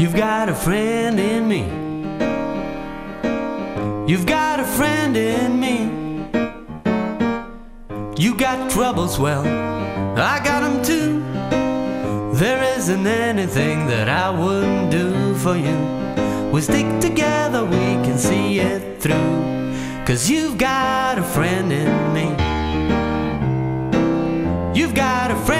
You've got a friend in me. You've got a friend in me. You got troubles, well, I got them too. There isn't anything that I wouldn't do for you. We stick together, we can see it through. Cause you've got a friend in me. You've got a friend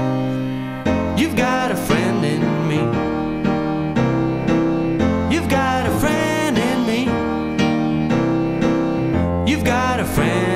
a friend.